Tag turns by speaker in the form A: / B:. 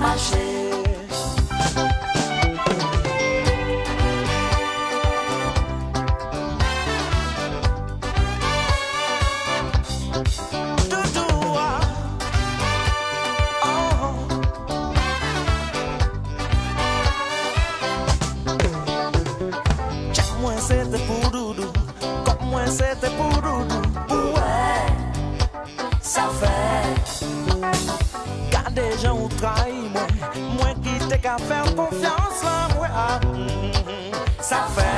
A: marcher. Thank de jan ou trai mwen Mwen ki te ka fèr konfians la mwen. Ah, mm, mm, mm. Sa fè